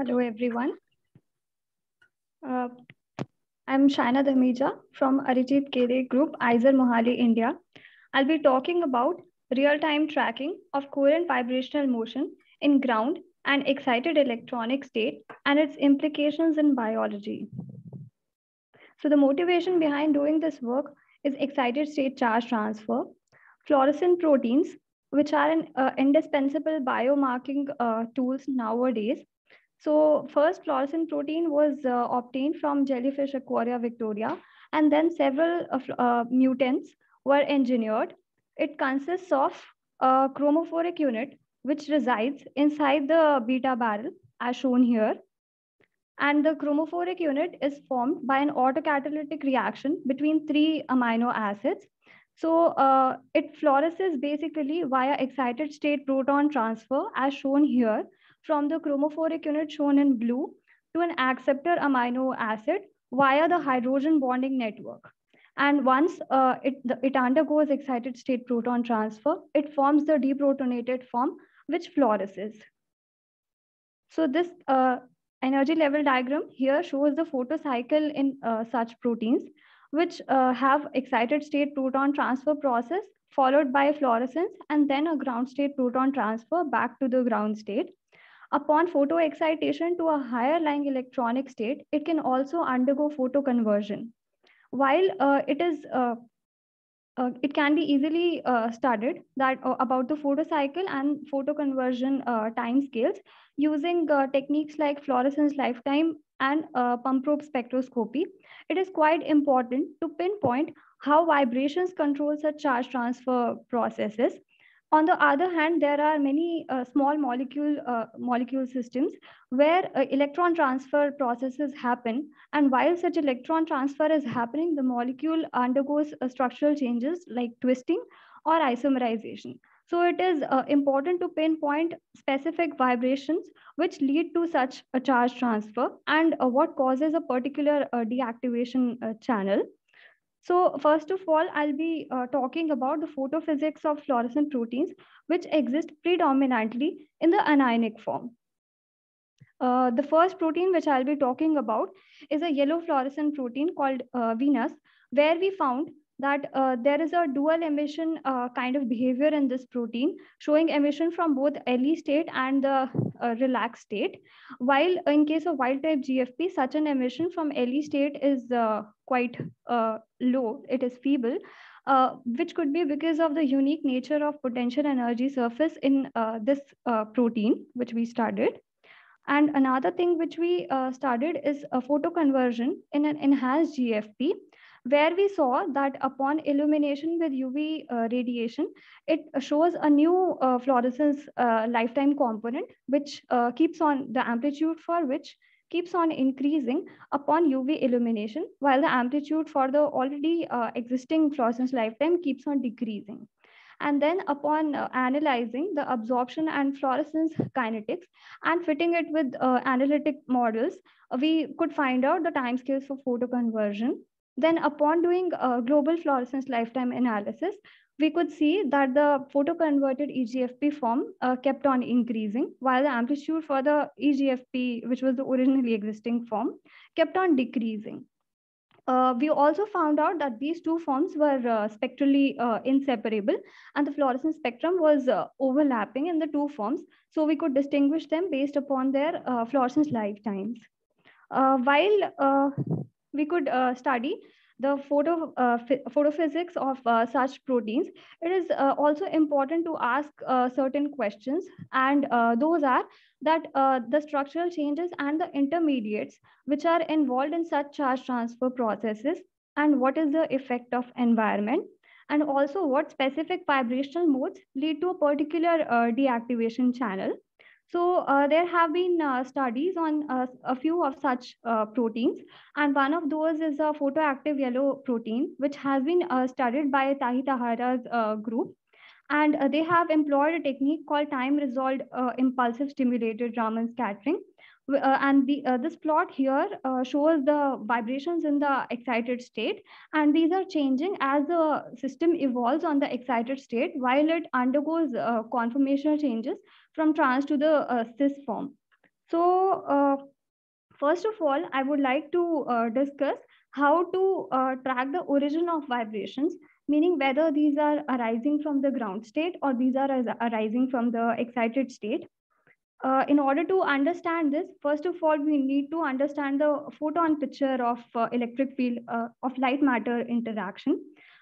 Hello, everyone. Uh, I'm Shaina Dhamija from Arijit Kere Group, IISER Mohali, India. I'll be talking about real-time tracking of coherent vibrational motion in ground and excited electronic state and its implications in biology. So the motivation behind doing this work is excited state charge transfer. Fluorescent proteins, which are an uh, indispensable biomarking uh, tools nowadays, so first fluorescent protein was uh, obtained from jellyfish Aequorea victoria, and then several uh, uh, mutants were engineered. It consists of a chromophoric unit, which resides inside the beta barrel, as shown here. And the chromophoric unit is formed by an autocatalytic reaction between three amino acids. So uh, it fluoresces basically via excited state proton transfer, as shown here, from the chromophoric unit shown in blue to an acceptor amino acid via the hydrogen bonding network. And once uh, it, it undergoes excited state proton transfer, it forms the deprotonated form, which fluoresces. So this uh, energy level diagram here shows the photocycle in uh, such proteins, which uh, have excited state proton transfer process followed by fluorescence and then a ground state proton transfer back to the ground state. Upon photoexcitation to a higher lying electronic state, it can also undergo photoconversion. While uh, it is uh, uh, it can be easily uh, studied that uh, about the photocycle and photoconversion uh, time scales using techniques like fluorescence lifetime and pump probe spectroscopy. It is quite important to pinpoint how vibrations control such charge transfer processes on the other hand, there are many uh, small molecule uh, molecule systems where uh, electron transfer processes happen. And while such electron transfer is happening, the molecule undergoes uh, structural changes like twisting or isomerization. So it is uh, important to pinpoint specific vibrations which lead to such a charge transfer and uh, what causes a particular deactivation channel. So first of all, I'll be uh, talking about the photophysics of fluorescent proteins, which exist predominantly in the anionic form. Uh, the first protein which I'll be talking about is a yellow fluorescent protein called uh, Venus, where we found that uh, there is a dual emission uh, kind of behavior in this protein, showing emission from both LE state and the uh, relaxed state. While in case of wild type GFP, such an emission from LE state is uh, quite uh, low, it is feeble, uh, which could be because of the unique nature of potential energy surface in this protein, which we studied. And another thing which we studied is a photoconversion in an enhanced GFP, where we saw that upon illumination with UV uh, radiation, it shows a new uh, fluorescence uh, lifetime component, which uh, keeps on the amplitude for which keeps on increasing upon UV illumination, while the amplitude for the already uh, existing fluorescence lifetime keeps on decreasing. And then upon uh, analyzing the absorption and fluorescence kinetics and fitting it with analytic models, we could find out the timescales for photoconversion then upon doing a global fluorescence lifetime analysis, we could see that the photoconverted EGFP form uh, kept on increasing, while the amplitude for the EGFP, which was the originally existing form, kept on decreasing. Uh, we also found out that these two forms were uh, spectrally uh, inseparable and the fluorescence spectrum was uh, overlapping in the two forms. So we could distinguish them based upon their uh, fluorescence lifetimes. while we could uh, study the photo uh, photophysics of uh, such proteins, it is uh, also important to ask uh, certain questions. And uh, those are that the structural changes and the intermediates which are involved in such charge transfer processes and what is the effect of environment and also what specific vibrational modes lead to a particular deactivation channel so uh, there have been uh, studies on uh, a few of such proteins, and one of those is a photoactive yellow protein, which has been studied by Tahei Tahara's group. And they have employed a technique called time-resolved impulsive stimulated Raman scattering. And the, this plot here shows the vibrations in the excited state, and these are changing as the system evolves on the excited state while it undergoes conformational changes from trans to the uh, cis form. So uh, first of all, I would like to uh, discuss how to uh, track the origin of vibrations, meaning whether these are arising from the ground state or these are arising from the excited state. Uh, in order to understand this, first of all, we need to understand the photon picture of uh, electric field uh, of light matter interaction,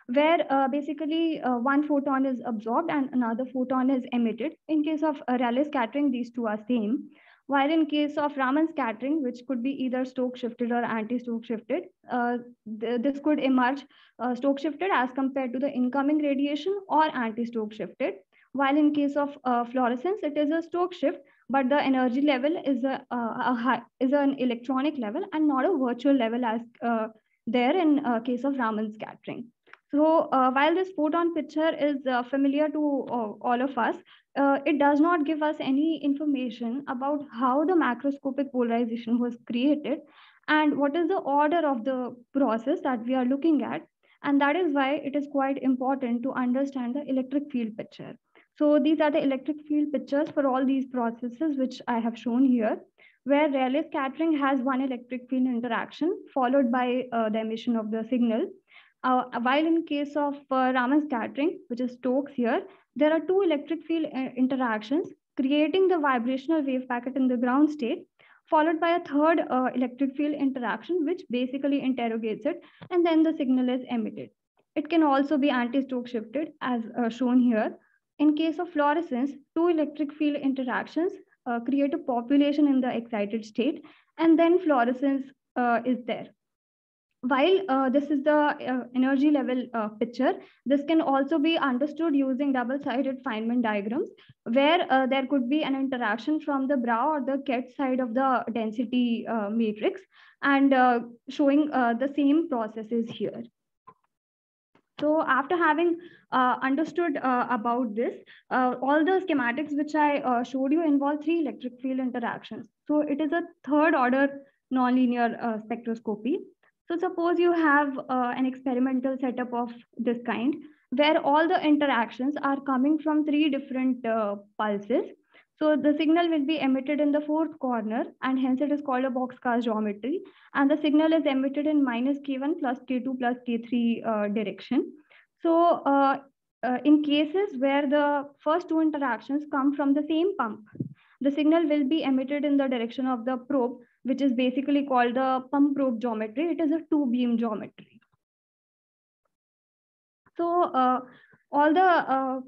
where uh, basically uh, one photon is absorbed and another photon is emitted. In case of Rayleigh scattering, these two are same. While in case of Raman scattering, which could be either Stokes shifted or anti-Stokes shifted, uh, th this could emerge Stokes shifted as compared to the incoming radiation or anti-Stokes shifted. While in case of fluorescence, it is a Stokes shift, but the energy level is a, a high, is an electronic level and not a virtual level as uh, there in uh, case of Raman scattering. So uh, while this photon picture is uh, familiar to uh, all of us, uh, it does not give us any information about how the macroscopic polarization was created and what is the order of the process that we are looking at. And that is why it is quite important to understand the electric field picture. So these are the electric field pictures for all these processes, which I have shown here, where Rayleigh scattering has one electric field interaction followed by uh, the emission of the signal. Uh, while in case of uh, Raman scattering, which is Stokes here, there are two electric field uh, interactions creating the vibrational wave packet in the ground state, followed by a third uh, electric field interaction, which basically interrogates it, and then the signal is emitted. It can also be anti-Stokes shifted as uh, shown here. In case of fluorescence, two electric field interactions uh, create a population in the excited state, and then fluorescence uh, is there while uh, this is the uh, energy level uh, picture, this can also be understood using double-sided Feynman diagrams, where uh, there could be an interaction from the bra or the ket side of the density matrix and showing the same processes here. So after having uh, understood uh, about this, uh, all the schematics which I showed you involve three electric field interactions. So it is a third order nonlinear spectroscopy. So suppose you have uh, an experimental setup of this kind where all the interactions are coming from three different uh, pulses. So the signal will be emitted in the fourth corner and hence it is called a boxcar geometry. And the signal is emitted in minus K1 plus K2 plus K3 uh, direction. So uh, uh, in cases where the first two interactions come from the same pump, the signal will be emitted in the direction of the probe which is basically called the pump probe geometry. It is a two beam geometry. So uh, all the uh,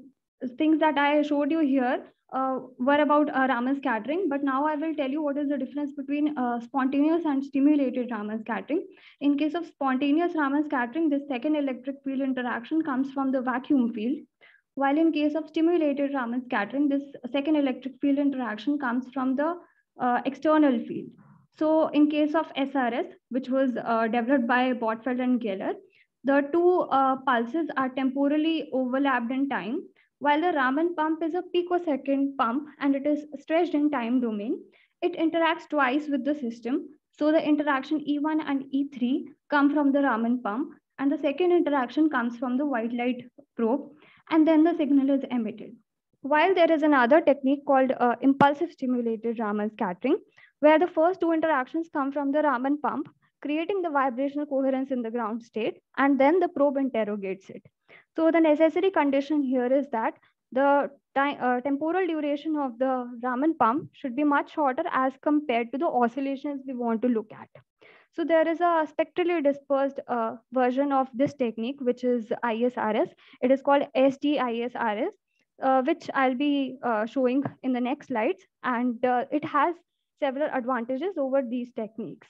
things that I showed you here uh, were about uh, Raman scattering, but now I will tell you what is the difference between uh, spontaneous and stimulated Raman scattering. In case of spontaneous Raman scattering, this second electric field interaction comes from the vacuum field. While in case of stimulated Raman scattering, this second electric field interaction comes from the uh, external field. So in case of SRS, which was uh, developed by Botfeldt and Geller, the two uh, pulses are temporally overlapped in time, while the Raman pump is a picosecond pump and it is stretched in time domain. It interacts twice with the system. So the interaction E1 and E3 come from the Raman pump and the second interaction comes from the white light probe and then the signal is emitted. While there is another technique called uh, impulsive stimulated Raman scattering, where the first two interactions come from the Raman pump, creating the vibrational coherence in the ground state, and then the probe interrogates it. So the necessary condition here is that the uh, temporal duration of the Raman pump should be much shorter as compared to the oscillations we want to look at. So there is a spectrally dispersed uh, version of this technique, which is ISRS. It is called SDISRS, uh, which I'll be uh, showing in the next slides. And uh, it has several advantages over these techniques.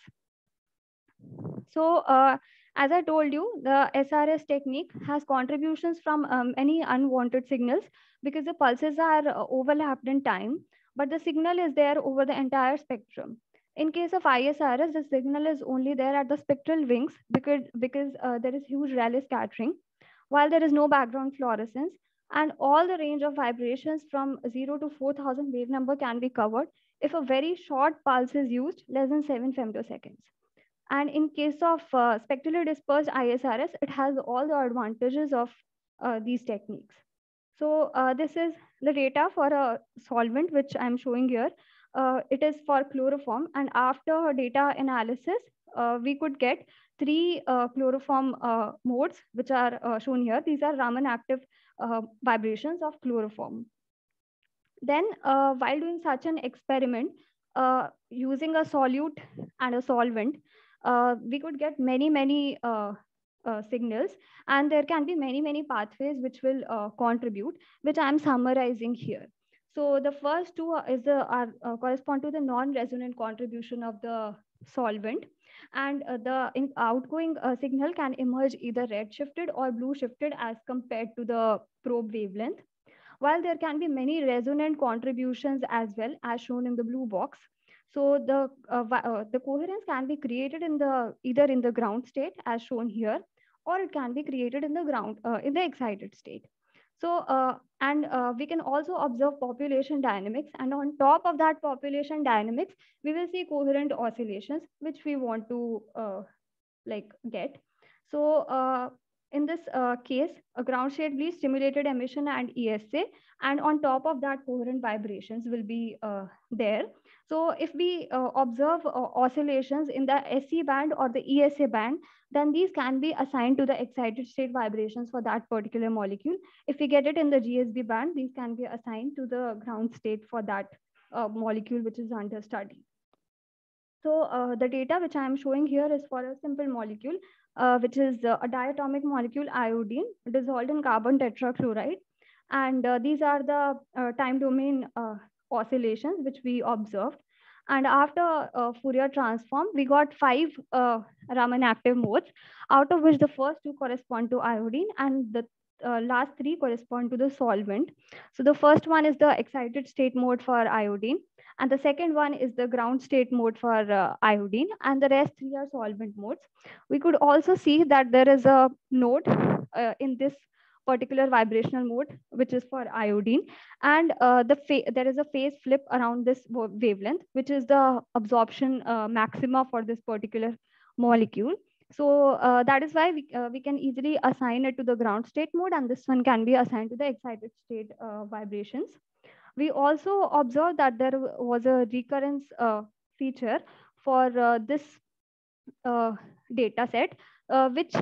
So uh, as I told you, the SRS technique has contributions from um, any unwanted signals because the pulses are uh, overlapped in time, but the signal is there over the entire spectrum. In case of ISRS, the signal is only there at the spectral wings because, because uh, there is huge Rayleigh scattering, while there is no background fluorescence, and all the range of vibrations from 0 to 4000 wave number can be covered if a very short pulse is used, less than 7 femtoseconds. And in case of uh, spectrally dispersed ISRS, it has all the advantages of uh, these techniques. So uh, this is the data for a solvent, which I'm showing here. uh, it is for chloroform. And after data analysis, uh, we could get three uh, chloroform modes, which are shown here. These are Raman active vibrations of chloroform. Then, while doing such an experiment, using a solute and a solvent, we could get many, many uh, signals. And there can be many many pathways which will uh, contribute which i am summarizing here. So the first two is the are uh, correspond to the non-resonant contribution of the solvent. And uh, the outgoing uh, signal can emerge either red shifted or blue shifted as compared to the probe wavelength. While there can be many resonant contributions as well as shown in the blue box so the uh, uh, the coherence can be created in the either in the ground state as shown here, or it can be created in the ground uh, in the excited state. So uh, and uh, we can also observe population dynamics, and on top of that population dynamics, we will see coherent oscillations, which we want to uh, like get. So in this uh, case, a ground state bleed stimulated emission and ESA, and on top of that, coherent vibrations will be uh, there. So if we uh, observe uh, oscillations in the SE band or the ESA band, then these can be assigned to the excited state vibrations for that particular molecule. If we get it in the GSB band, these can be assigned to the ground state for that uh, molecule which is under study. So uh, the data which I am showing here is for a simple molecule, uh, which is uh, a diatomic molecule iodine dissolved in carbon tetrachloride. And uh, these are the uh, time domain oscillations which we observed. And after uh, Fourier transform, we got five uh, Raman active modes, out of which the first two correspond to iodine and the uh, last three correspond to the solvent. So the first one is the excited state mode for iodine. And the second one is the ground state mode for uh, iodine. And the rest three are solvent modes. We could also see that there is a node uh, in this particular vibrational mode, which is for iodine. And uh, the there is a phase flip around this wavelength, which is the absorption uh, maxima for this particular molecule. So uh, that is why we, uh, we can easily assign it to the ground state mode, and this one can be assigned to the excited state uh, vibrations. We also observed that there was a recurrence uh, feature for this data set, which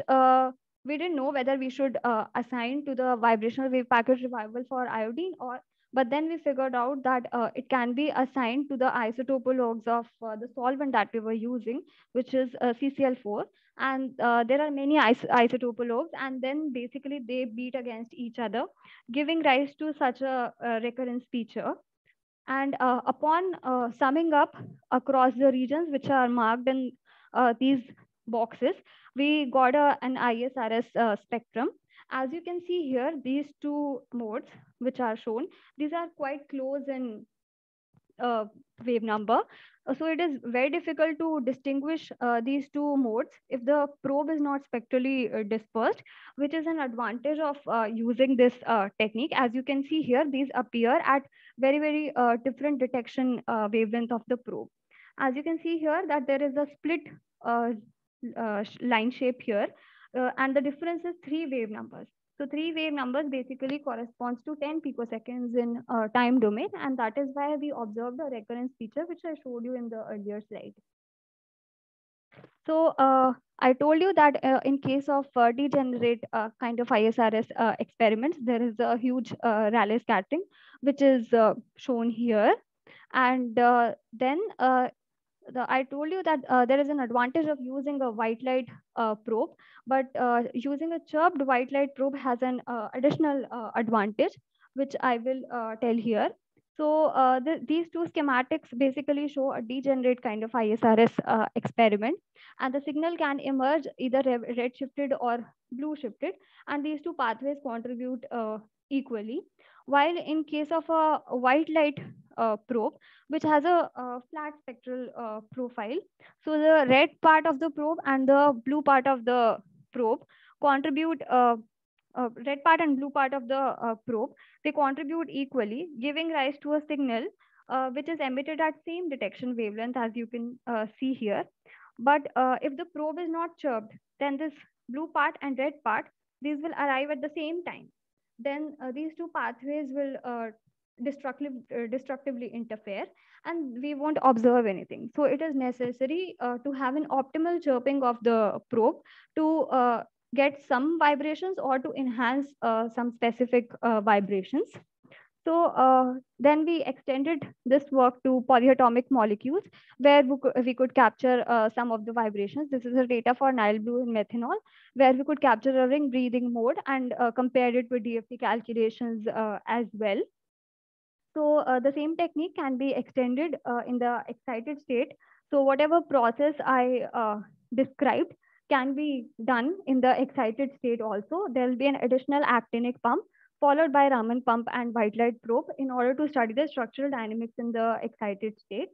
we didn't know whether we should uh, assign to the vibrational wave packet revival for iodine or but then we figured out that uh, it can be assigned to the isotopologues of uh, the solvent that we were using, which is uh, CCl4. And uh, there are many is and then basically they beat against each other, giving rise to such a, a recurrence feature. And uh, upon summing up across the regions which are marked in these boxes, we got a, an ISRS uh, spectrum. As you can see here, these two modes which are shown, these are quite close in uh, wave number. Uh, so it is very difficult to distinguish uh, these two modes if the probe is not spectrally uh, dispersed, which is an advantage of uh, using this uh, technique. As you can see here, these appear at very, very different detection wavelength of the probe. As you can see here that there is a split line shape here. And the difference is three wave numbers. So three wave numbers basically corresponds to 10 picoseconds in uh, time domain. And that is why we observed a recurrence feature, which I showed you in the earlier slide. So uh, I told you that uh, in case of uh, degenerate kind of ISRS experiments, there is a huge Rayleigh scattering, which is shown here. And then the, I told you that uh, there is an advantage of using a white light uh, probe, but uh, using a chirped white light probe has an uh, additional uh, advantage, which I will uh, tell here. So the, these two schematics basically show a degenerate kind of ISRS experiment, and the signal can emerge either red shifted or blue shifted, and these two pathways contribute equally. While in case of a white light probe, which has a, a flat spectral uh, profile. So the red part of the probe and the blue part of the probe contribute, uh, uh red part and blue part of the uh, probe, they contribute equally, giving rise to a signal uh, which is emitted at same detection wavelength as you can see here. But if the probe is not chirped, then this blue part and red part, these will arrive at the same time. Then these two pathways will destructive, uh, destructively interfere and we won't observe anything. So it is necessary uh, to have an optimal chirping of the probe to uh, get some vibrations or to enhance uh, some specific uh, vibrations. So uh, then we extended this work to polyatomic molecules where we could, we could capture some of the vibrations. This is the data for Nile blue and methanol where we could capture a ring breathing mode and compared it with DFT calculations as well. So uh, the same technique can be extended uh, in the excited state. So whatever process I described can be done in the excited state also. There will be an additional actinic pump followed by Raman pump and white light probe in order to study the structural dynamics in the excited state.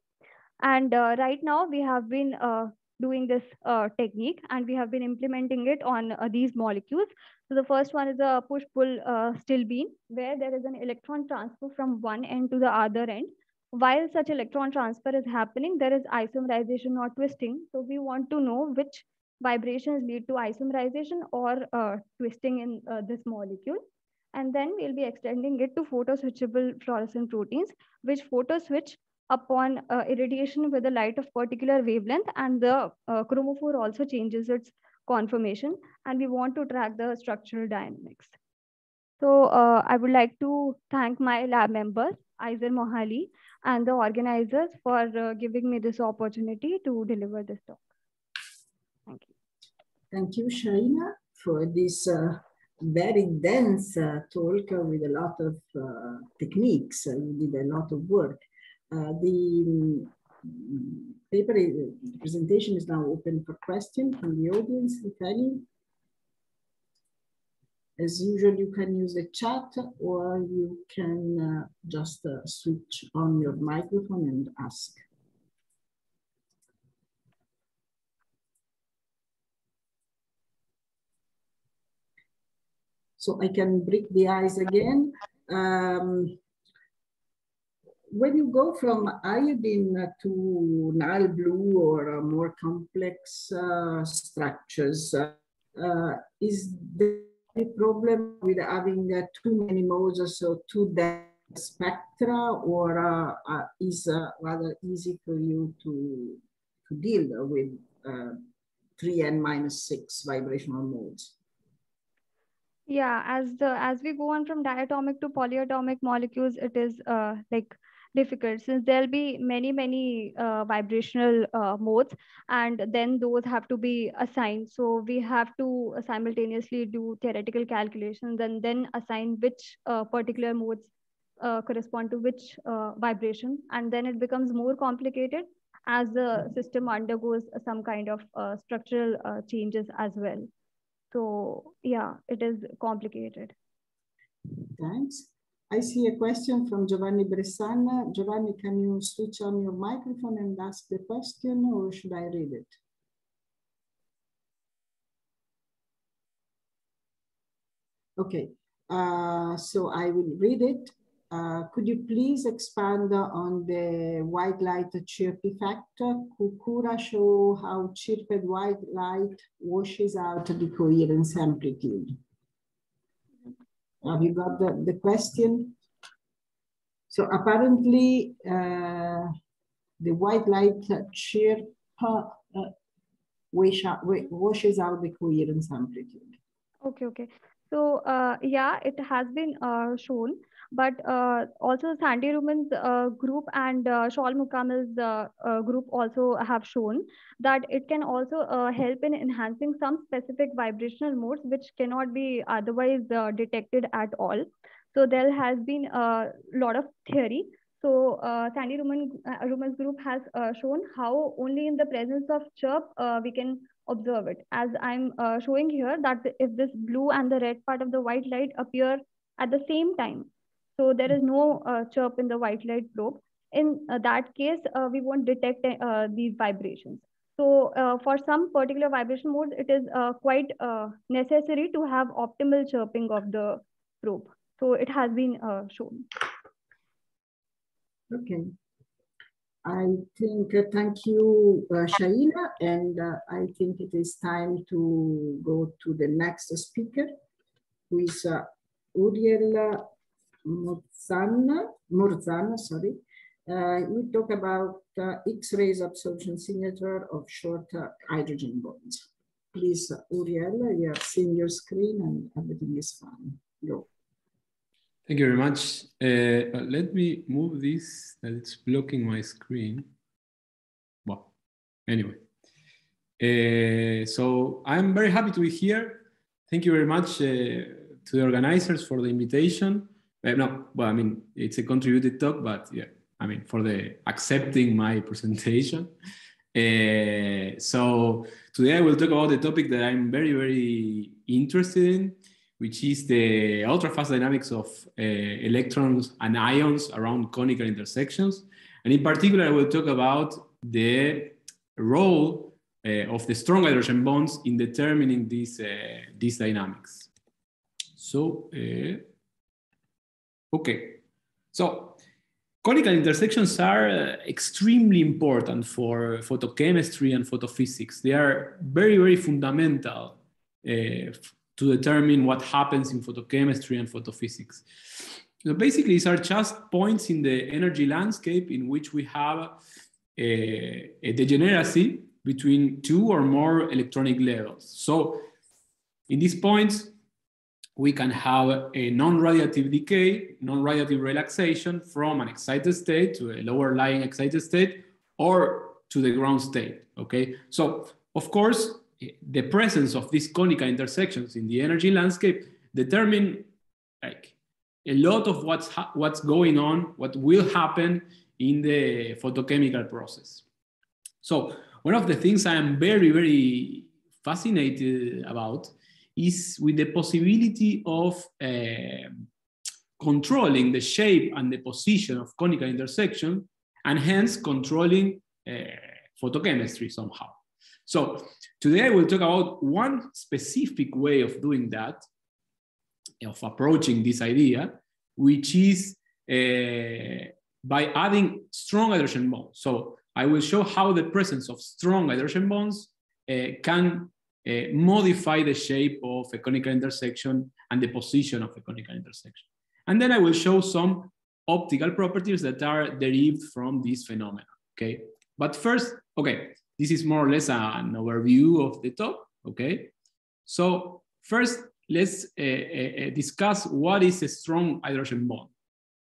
And uh, right now we have been uh, doing this uh, technique and we have been implementing it on uh, these molecules. So the first one is a push-pull uh, stilbene where there is an electron transfer from one end to the other end. While such electron transfer is happening, there is isomerization or twisting. So we want to know which vibrations lead to isomerization or uh, twisting in this molecule and then we'll be extending it to photoswitchable fluorescent proteins, which photoswitch upon uh, irradiation with a light of particular wavelength and the uh, chromophore also changes its conformation and we want to track the structural dynamics. So uh, I would like to thank my lab members, IISER Mohali, and the organizers for uh, giving me this opportunity to deliver this talk. Thank you. Thank you, Shaina, for this uh, very dense uh, talk with a lot of techniques. You did a lot of work. Uh, the um, paper the presentation is now open for questions from the audience, if any. As usual, you can use the chat or you can uh, just uh, switch on your microphone and ask. So I can break the ice again. Um, when you go from iodine to Nile blue or uh, more complex uh, structures, uh, is there a problem with having uh, too many modes, or too dense spectra, or uh, uh, is rather easy for you to, to deal with 3n minus 6 vibrational modes? yeah as the as we go on from diatomic to polyatomic molecules it is uh, like difficult since there'll be many many uh, vibrational uh, modes and then those have to be assigned so we have to simultaneously do theoretical calculations and then assign which uh, particular modes uh, correspond to which uh, vibration and then it becomes more complicated as the system undergoes some kind of uh, structural changes as well so yeah, it is complicated. Thanks. I see a question from Giovanni Bressan. Giovanni, can you switch on your microphone and ask the question or should I read it? Okay, uh, so I will read it. Uh, could you please expand on the white light chirp effect? Kukura show how chirped white light washes out the coherence amplitude. Have you got the, the question? So apparently uh, the white light chirp uh, washes out the coherence amplitude. Okay, okay. So uh, yeah, it has been uh, shown but uh, also Sandy Ruhman's uh, group and uh, Shaul uh, uh, group also have shown that it can also help in enhancing some specific vibrational modes which cannot be otherwise detected at all. So there has been a lot of theory. So Sandy Ruhman, Ruhman's group has shown how only in the presence of chirp we can observe it. As I'm showing here that if this blue and the red part of the white light appear at the same time, so there is no uh, chirp in the white light probe. In uh, that case, uh, we won't detect uh, these vibrations. So uh, for some particular vibration modes, it is uh, quite necessary to have optimal chirping of the probe. So it has been shown. Okay. I think, uh, thank you, uh, Shaina, and uh, I think it is time to go to the next speaker, who is Uriel Murzana, Murzana, sorry, uh, we talk about uh, X-rays absorption signature of short uh, hydrogen bonds. Please, Uriel, you have seen your screen and everything is fine. Go. Thank you very much. Uh, let me move this, that it's blocking my screen. Well, anyway. Uh, so I'm very happy to be here. Thank you very much uh, to the organizers for the invitation. Uh, no, well, I mean, it's a contributed talk, but yeah, I mean, for the accepting my presentation. Uh, so today I will talk about the topic that I'm very, very interested in, which is the ultra-fast dynamics of uh, electrons and ions around conical intersections. And in particular, I will talk about the role uh, of the strong hydrogen bonds in determining these, uh, these dynamics. So, okay. So, conical intersections are extremely important for photochemistry and photophysics. They are very, very fundamental uh, to determine what happens in photochemistry and photophysics. So basically, these are just points in the energy landscape in which we have a, a degeneracy between two or more electronic levels. So in these points, we can have a non-radiative decay, non-radiative relaxation from an excited state to a lower lying excited state or to the ground state, okay? So of course, the presence of these conical intersections in the energy landscape determine like a lot of what's, what's going on, what will happen in the photochemical process. So one of the things I am very, very fascinated about is with the possibility of uh, controlling the shape and the position of conical intersection and hence controlling uh, photochemistry somehow. So today I will talk about one specific way of doing that, of approaching this idea, which is uh, by adding strong hydrogen bonds. So I will show how the presence of strong hydrogen bonds uh, can uh, modify the shape of a conical intersection and the position of a conical intersection. And then I will show some optical properties that are derived from this phenomenon, okay? But first, okay, this is more or less an overview of the talk, okay? So first, let's uh, uh, discuss what is a strong hydrogen bond.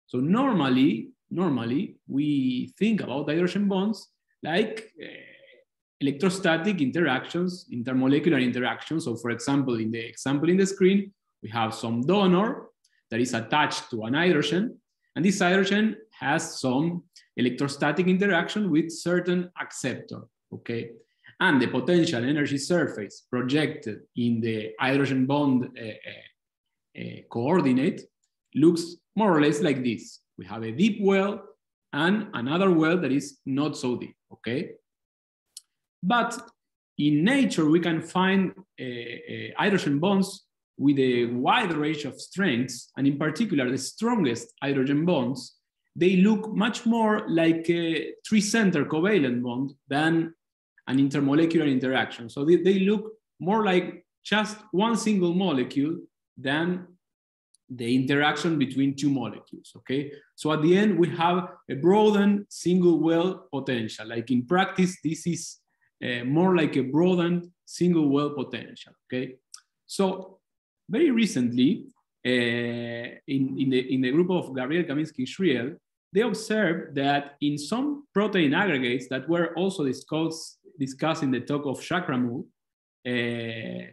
So normally, normally we think about hydrogen bonds like uh, electrostatic interactions, intermolecular interactions. So for example, in the example in the screen, we have some donor that is attached to an hydrogen, and this hydrogen has some electrostatic interaction with certain acceptor, okay? And the potential energy surface projected in the hydrogen bond uh, uh, uh, coordinate looks more or less like this. We have a deep well and another well that is not so deep, okay? But in nature, we can find uh, uh, hydrogen bonds with a wide range of strengths, and in particular, the strongest hydrogen bonds, they look much more like a three-center covalent bond than an intermolecular interaction. So they, they look more like just one single molecule than the interaction between two molecules, okay? So at the end, we have a broadened single well potential. Like in practice, this is uh, more like a broadened single well potential, okay? So very recently, uh, in, in, the, in the group of Gabriel Kaminski-Schierle, they observed that in some protein aggregates that were also discussed, discussed in the talk of Shakramul, uh,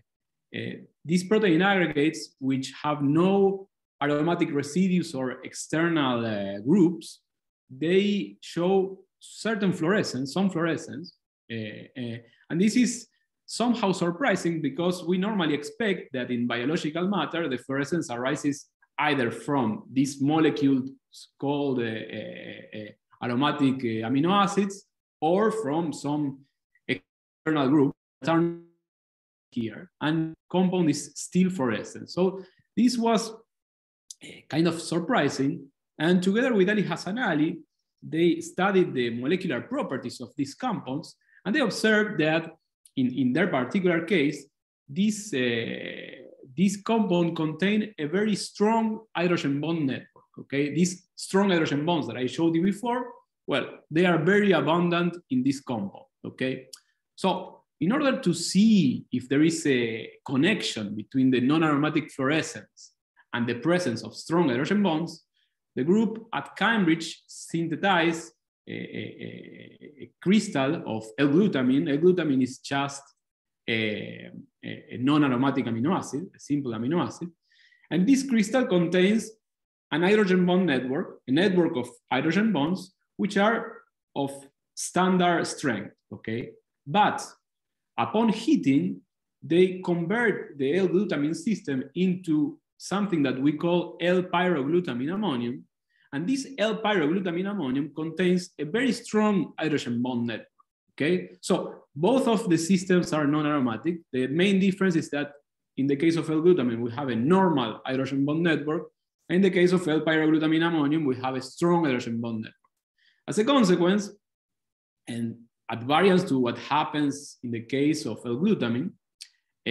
uh, these protein aggregates, which have no aromatic residues or external uh, groups, they show certain fluorescence, some fluorescence. Uh, uh, and this is somehow surprising because we normally expect that in biological matter, the fluorescence arises either from these molecules called uh, aromatic amino acids or from some external group that are here, and compound is still fluorescent. So this was eh, kind of surprising. And together with Ali Hassanali, they studied the molecular properties of these compounds, and they observed that in, in their particular case, this, uh, this compound contained a very strong hydrogen bond network. okay? These strong hydrogen bonds that I showed you before, well, they are very abundant in this compound, okay? So in order to see if there is a connection between the non-aromatic fluorescence and the presence of strong hydrogen bonds, the group at Cambridge synthesized a, a, a crystal of L-glutamine. L-glutamine is just a, a non-aromatic amino acid, a simple amino acid. And this crystal contains an hydrogen bond network, a network of hydrogen bonds, which are of standard strength, okay? But upon heating, they convert the L-glutamine system into something that we call L-pyroglutamine ammonium. And this L-pyroglutamine ammonium contains a very strong hydrogen bond network, okay? So both of the systems are non-aromatic. The main difference is that in the case of L-glutamine, we have a normal hydrogen bond network. In the case of L-pyroglutamine ammonium, we have a strong hydrogen bond network. As a consequence, and at variance to what happens in the case of L-glutamine,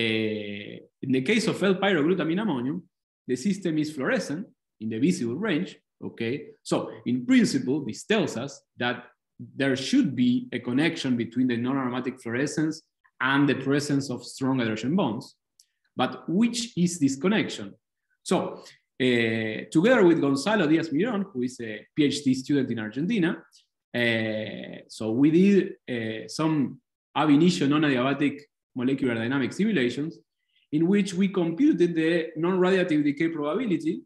uh, in the case of L-pyroglutamine ammonium, the system is fluorescent in the visible range, okay? So in principle, this tells us that there should be a connection between the non-aromatic fluorescence and the presence of strong hydrogen bonds. But which is this connection? So uh, together with Gonzalo Diaz-Miron, who is a PhD student in Argentina, so we did uh, some ab initio non-adiabatic molecular dynamic simulations in which we computed the non-radiative decay probability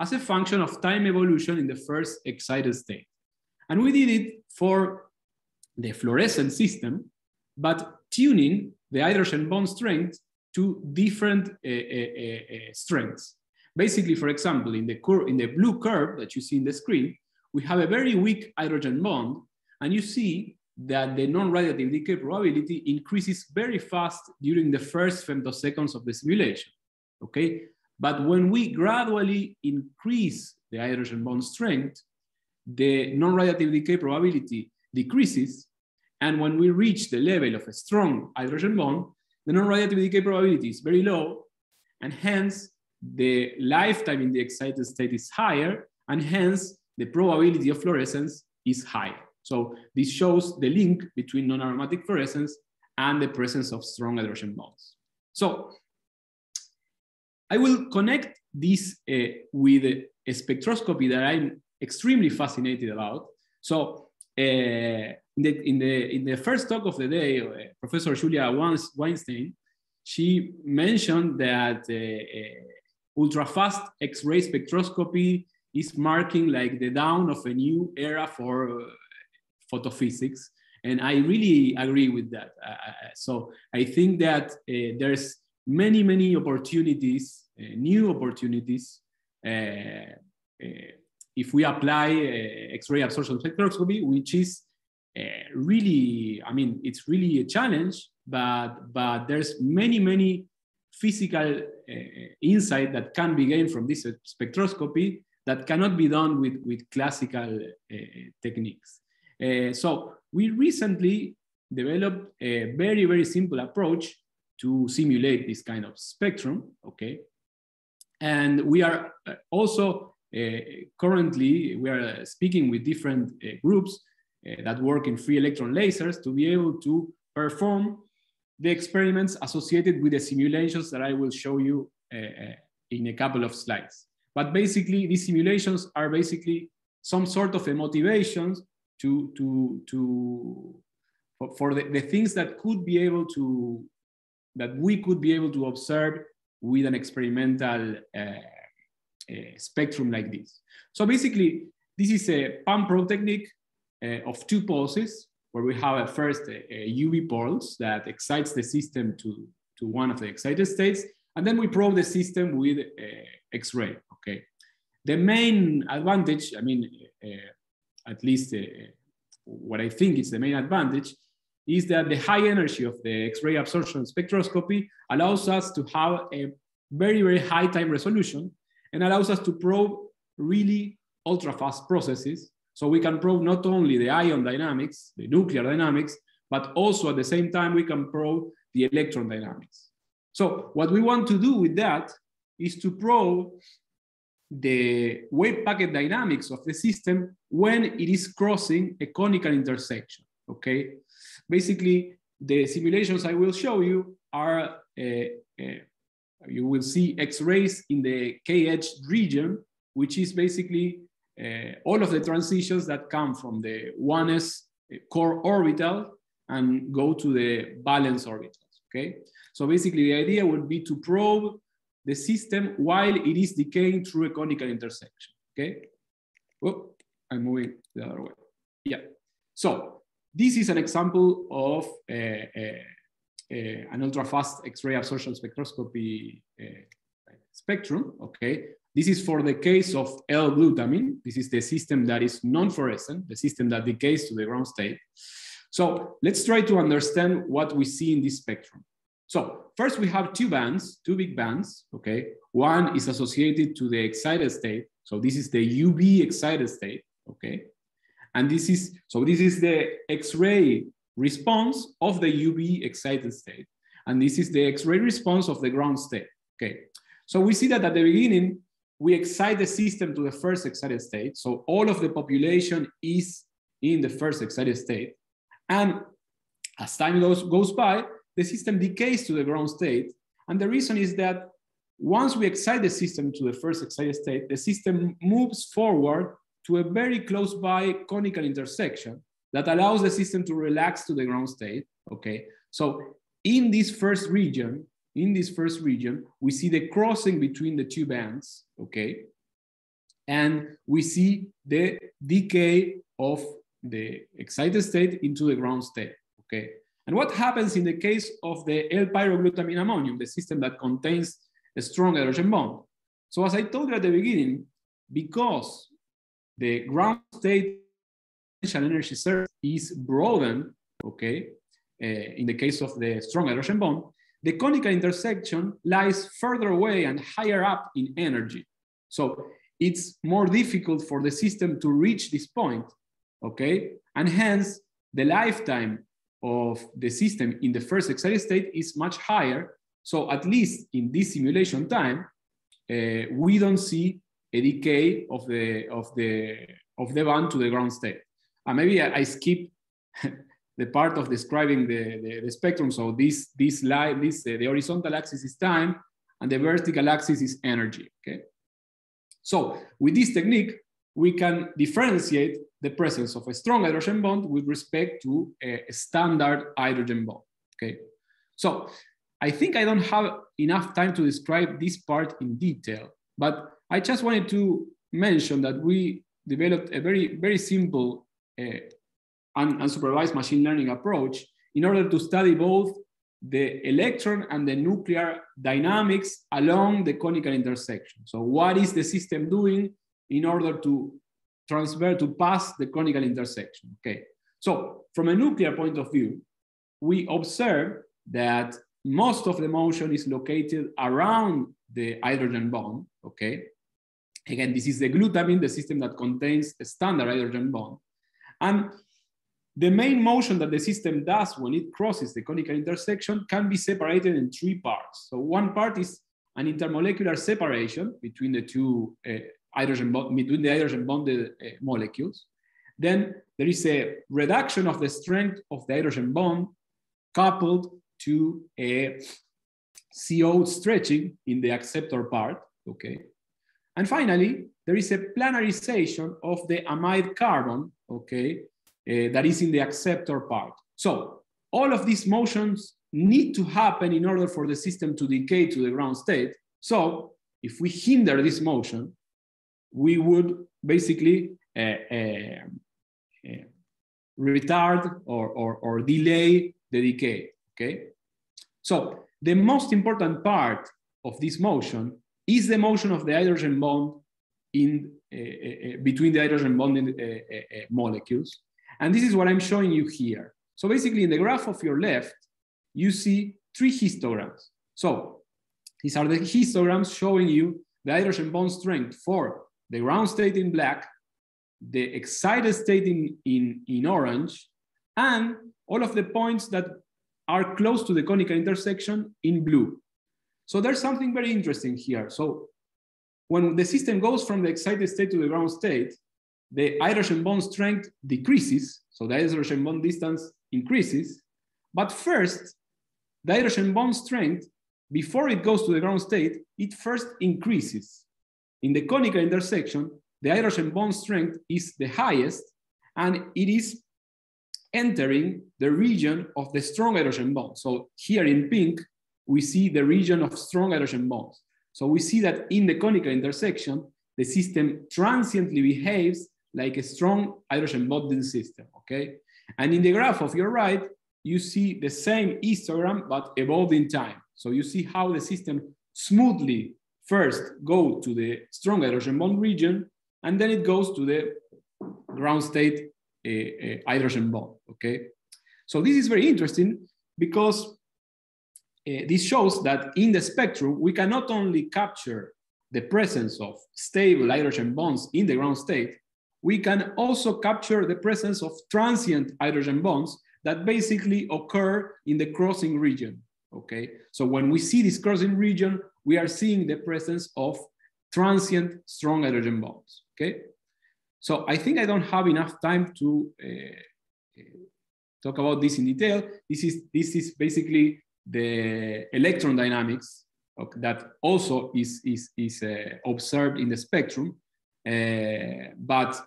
as a function of time evolution in the first excited state. And we did it for the fluorescent system, but tuning the hydrogen bond strength to different uh, uh, uh, strengths. Basically, for example, in the, in the blue curve that you see in the screen, we have a very weak hydrogen bond, and you see that the non-radiative decay probability increases very fast during the first femtoseconds of the simulation, okay? But when we gradually increase the hydrogen bond strength, the non-radiative decay probability decreases, and when we reach the level of a strong hydrogen bond, the non-radiative decay probability is very low, and hence the lifetime in the excited state is higher, and hence the probability of fluorescence is high. So this shows the link between non-aromatic fluorescence and the presence of strong hydrogen bonds. So I will connect this uh, with a, spectroscopy that I'm extremely fascinated about. So uh, in, the, in, the, in the first talk of the day, uh, Professor Julia Weinstein, she mentioned that uh, uh, ultra-fast X-ray spectroscopy is marking like the dawn of a new era for uh, photophysics. And I really agree with that. Uh, uh so I think that uh, there's many, many opportunities, uh, new opportunities, uh, if we apply X-ray absorption spectroscopy, which is really, I mean, it's really a challenge, but, but there's many, many physical insight that can be gained from this spectroscopy that cannot be done with, with classical uh, techniques. Uh, so we recently developed a very, very simple approach to simulate this kind of spectrum, okay? And we are uh, also uh, currently, we are speaking with different groups that work in free electron lasers to be able to perform the experiments associated with the simulations that I will show you in a couple of slides. But basically, these simulations are basically some sort of a motivations to, to, to for, the, the things that could be able to, that we could be able to observe with an experimental uh, uh, spectrum like this. So basically, this is a pump probe technique uh, of two pulses, where we have a first a, a UV pulse that excites the system to, to one of the excited states, and then we probe the system with X-ray. The main advantage, I mean, uh, at least uh, what I think is the main advantage, is that the high energy of the X-ray absorption spectroscopy allows us to have a very, very high time resolution and allows us to probe really ultra fast processes. So we can probe not only the ion dynamics, the nuclear dynamics, but also at the same time, we can probe the electron dynamics. So what we want to do with that is to probe the wave packet dynamics of the system when it is crossing a conical intersection, okay? Basically, the simulations I will show you are, uh, uh, you will see X-rays in the K-edge region, which is basically uh, all of the transitions that come from the 1s core orbital and go to the valence orbitals, okay? So basically the idea would be to probe the system while it is decaying through a conical intersection, okay? Oh, I'm moving the other way. Yeah, so this is an example of uh, uh, uh, an ultra-fast X-ray absorption spectroscopy spectrum, okay? This is for the case of L-glutamine. This is the system that is non-fluorescent, the system that decays to the ground state. So let's try to understand what we see in this spectrum. So first we have two bands, two big bands, okay? One is associated to the excited state. So this is the UV excited state, okay? And this is, so this is the X-ray response of the UV excited state. And this is the X-ray response of the ground state, okay? So we see that at the beginning, we excite the system to the first excited state. So all of the population is in the first excited state. And as time goes, goes by, the system decays to the ground state. And the reason is that once we excite the system to the first excited state, the system moves forward to a very close by conical intersection that allows the system to relax to the ground state, okay? So in this first region, in this first region, we see the crossing between the two bands, okay? And we see the decay of the excited state into the ground state, okay? And what happens in the case of the L-pyroglutamine ammonium, the system that contains a strong hydrogen bond? So as I told you at the beginning, because the ground state potential energy surface is broadened, okay, uh, in the case of the strong hydrogen bond, the conical intersection lies further away and higher up in energy. So it's more difficult for the system to reach this point, okay? And hence, the lifetime of the system in the first excited state is much higher. So at least in this simulation time, uh, we don't see a decay of the of the of the band to the ground state. And maybe I, I skip the part of describing the, the, the spectrum. So this this line, this uh, the horizontal axis is time, and the vertical axis is energy. Okay. So with this technique, we can differentiate the presence of a strong hydrogen bond with respect to a standard hydrogen bond, okay? So I think I don't have enough time to describe this part in detail, but I just wanted to mention that we developed a very, very simple uh, unsupervised machine learning approach in order to study both the electron and the nuclear dynamics along the conical intersection. So what is the system doing in order to transfer to pass the conical intersection. Okay, so from a nuclear point of view, we observe that most of the motion is located around the hydrogen bond. Okay, again, this is the glutamine, the system that contains a standard hydrogen bond, and the main motion that the system does when it crosses the conical intersection can be separated in three parts. So one part is an intermolecular separation between the two uh, hydrogen bond, between the hydrogen bonded uh, molecules. Then there is a reduction of the strength of the hydrogen bond coupled to a CO stretching in the acceptor part, okay? And finally, there is a planarization of the amide carbon, okay, uh, that is in the acceptor part. So all of these motions need to happen in order for the system to decay to the ground state. So if we hinder this motion, we would basically uh, uh, uh, retard or, or, or delay the decay, okay? So the most important part of this motion is the motion of the hydrogen bond in, uh, uh, between the hydrogen bonded uh, molecules. And this is what I'm showing you here. So basically in the graph of your left, you see three histograms. So these are the histograms showing you the hydrogen bond strength for the ground state in black, the excited state in, in, in orange, and all of the points that are close to the conical intersection in blue. So there's something very interesting here. So when the system goes from the excited state to the ground state, the hydrogen bond strength decreases, so the hydrogen bond distance increases. But first, the hydrogen bond strength, before it goes to the ground state, it first increases. In the conical intersection, the hydrogen bond strength is the highest, and it is entering the region of the strong hydrogen bond. So here in pink, we see the region of strong hydrogen bonds. So we see that in the conical intersection, the system transiently behaves like a strong hydrogen bonding system, okay? And in the graph of your right, you see the same histogram, but evolved in time. So you see how the system smoothly first go to the strong hydrogen bond region, and then it goes to the ground state uh, uh, hydrogen bond, okay? So this is very interesting because uh, this shows that in the spectrum, we can not only capture the presence of stable hydrogen bonds in the ground state, we can also capture the presence of transient hydrogen bonds that basically occur in the crossing region, okay? So when we see this crossing region, we are seeing the presence of transient strong hydrogen bonds, okay? So I think I don't have enough time to uh, talk about this in detail. This is, this is basically the electron dynamics okay, that also is, is, is uh, observed in the spectrum. Uh, but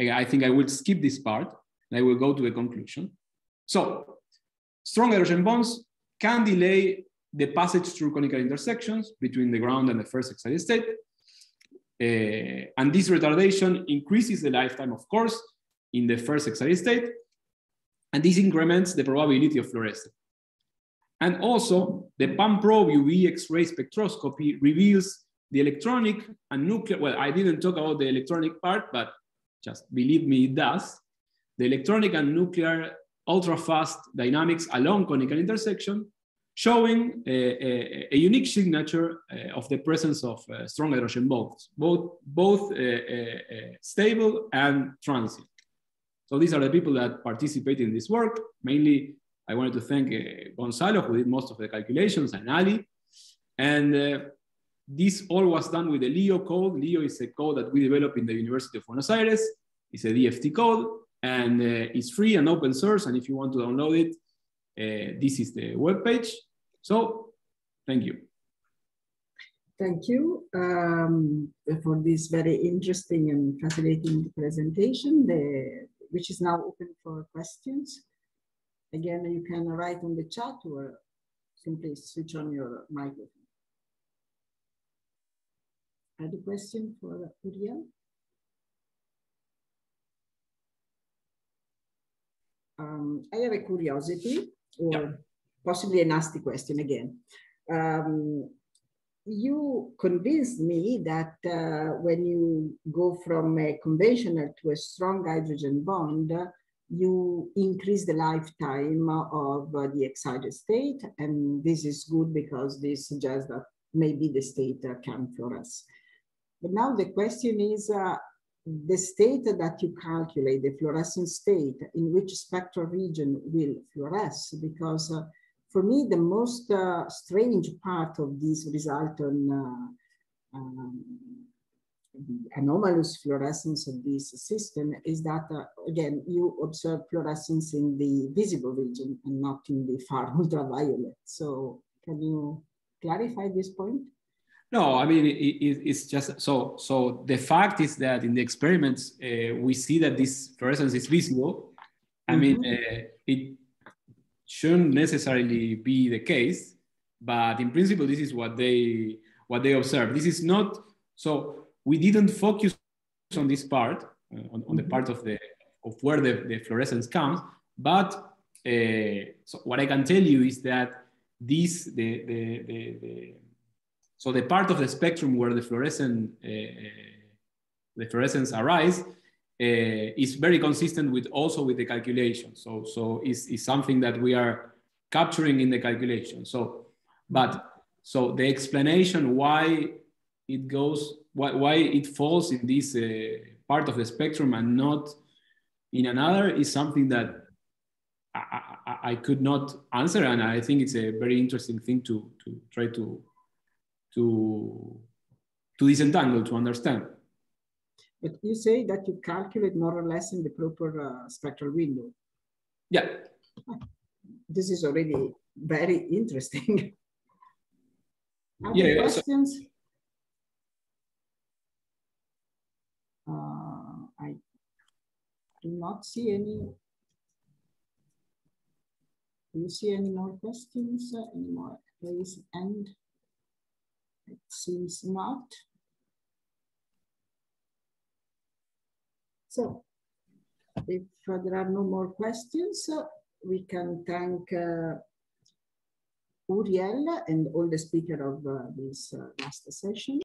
I think I will skip this part and I will go to the conclusion. So strong hydrogen bonds can delay the passage through conical intersections between the ground and the first excited state. Uh, and this retardation increases the lifetime, of course, in the first excited state. And this increments the probability of fluorescence. And also, the pump-probe UV X-ray spectroscopy reveals the electronic and nuclear, well, I didn't talk about the electronic part, but just believe me, it does. The electronic and nuclear ultra-fast dynamics along conical intersection, showing a, a, a unique signature uh, of the presence of uh, strong hydrogen bonds, both, both uh, uh, uh, stable and transient. So these are the people that participate in this work. Mainly, I wanted to thank Gonzalo, who did most of the calculations, and Ali. And this all was done with the LIO code. LIO is a code that we developed in the University of Buenos Aires. It's a DFT code and uh, it's free and open source. And if you want to download it, uh, this is the web page. So thank you. Thank you um, for this very interesting and fascinating presentation, the, which is now open for questions. Again, you can write on the chat or simply switch on your microphone. I had a question for Uriel. Um, I have a curiosity or yeah. possibly a nasty question again. Um, you convinced me that uh, when you go from a conventional to a strong hydrogen bond, you increase the lifetime of uh, the excited state. And this is good because this suggests that maybe the state uh, can fluoresce. But now the question is uh, the state that you calculate, the fluorescent state, in which spectral region will fluoresce, because uh, for me, the most uh, strange part of this result on uh, um, the anomalous fluorescence of this system is that, uh, again, you observe fluorescence in the visible region and not in the far ultraviolet. So can you clarify this point? No, I mean, it, it, it's just so. So the fact is that in the experiments, uh, we see that this fluorescence is visible. I mm-hmm. mean, uh, it shouldn't necessarily be the case, but in principle, this is what they what they observe. This is not so. We didn't focus on this part, uh, on, on mm-hmm. the part of the of where the, the fluorescence comes, but uh, so what I can tell you is that this the the, the, the so the part of the spectrum where the fluorescent, uh, the fluorescence arise uh, is very consistent with also with the calculation. So, so it's, it's something that we are capturing in the calculation. So, but so the explanation why it goes, why, why it falls in this part of the spectrum and not in another is something that I, I, I, could not answer. And I think it's a very interesting thing to, to try to to to disentangle, to understand. But you say that you calculate more or less in the proper uh, spectral window. Yeah. This is already very interesting. Other Yeah, so- questions? Uh, I do not see any. Do you see any more questions? uh, Any more raise hand? It seems not. So if there are no more questions, we can thank uh, Uriel and all the speakers of uh, this uh, last session.